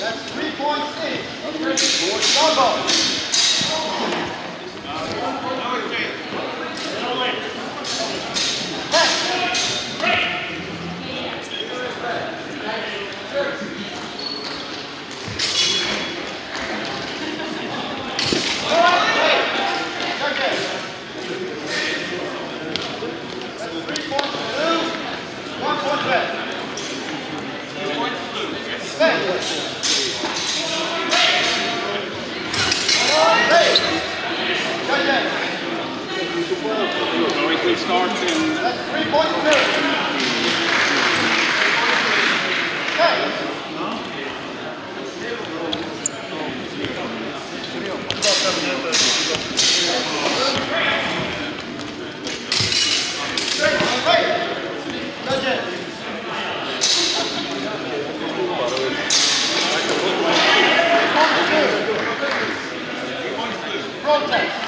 That's 3.6. starts in. That's three points two. Okay. Protest.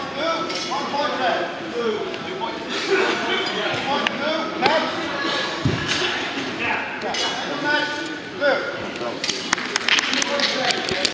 One point there. Two. Two points. Next.